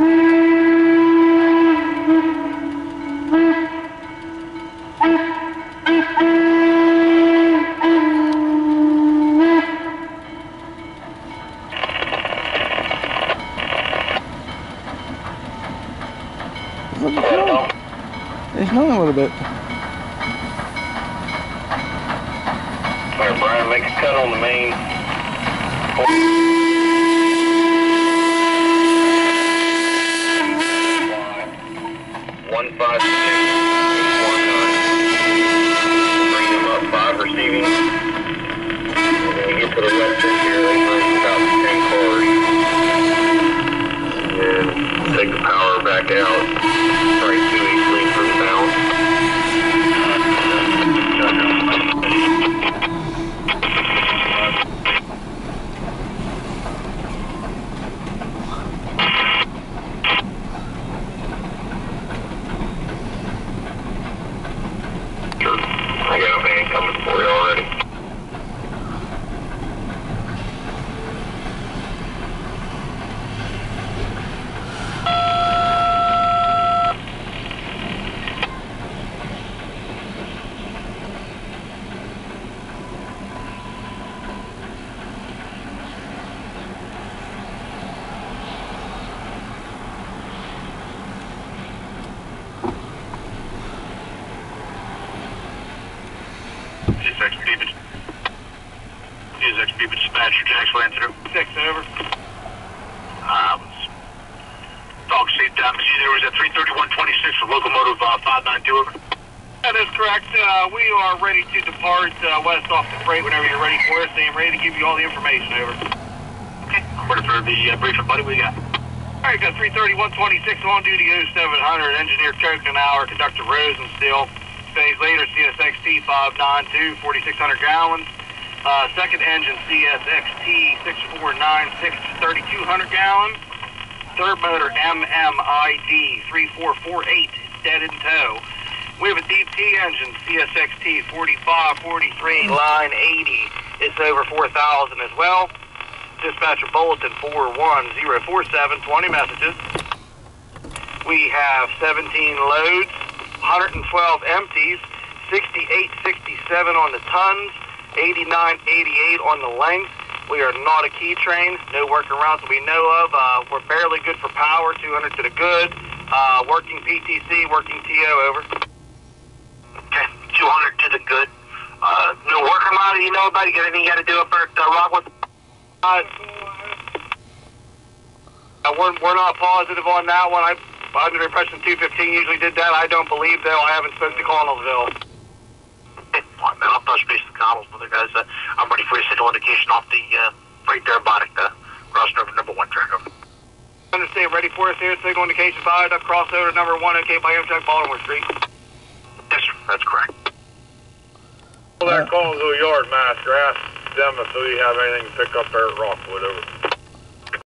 It's snowing a little bit. All right, Brian, make a cut on the main. Take the power back out. 6, Beavage. Music, Beavage Dispatch, Jack's Lancer. 6, over. Um, dog safe, down. See, there was at 331.26 for locomotive uh, 592, over. That is correct. Uh, we are ready to depart uh, west off the freight whenever you're ready for us. I am ready to give you all the information, over. Okay, I'm ready for the uh, briefing, buddy. We got? All right, got 330, 126, on duty, 0700, engineer Coke an hour, conductor Rosenstiel, Days later, CSXT 592, 4,600 gallons. Uh, second engine CSXT 6496, 3,200 gallons. Third motor MMID 3448, dead in tow. We have a T engine CSXT 4543, line 80. It's over 4,000 as well. Dispatcher bulletin 41047, 20 messages. We have 17 loads, 112 empties, 6867 on the tons, 8988 on the length. We are not a key train, no workarounds that we know of. Uh, we're barely good for power, 200 to the good. Uh, working PTC, working TO, over. Okay, 200 to the good. Uh, no worker model you know about? You got anything you got to do up at uh, Rockwood? Uh, we're, we're not positive on that one. I, under the impression 215 usually did that. I don't believe though. I haven't spoken to Connellsville. Okay, all right, man, I'll touch base with Connells, other guys. Uh, I'm ready for your signal indication off the uh, freight aerobatic uh, crossover number one track. Over. Understand, ready for us here. Signal indication viaduct crossover number one, okay, by Amtrak Baltimore Street. Yes, sir, that's correct. Call that Connellsville Yard Master. Ask them if we have anything to pick up there at Rockwood. Over.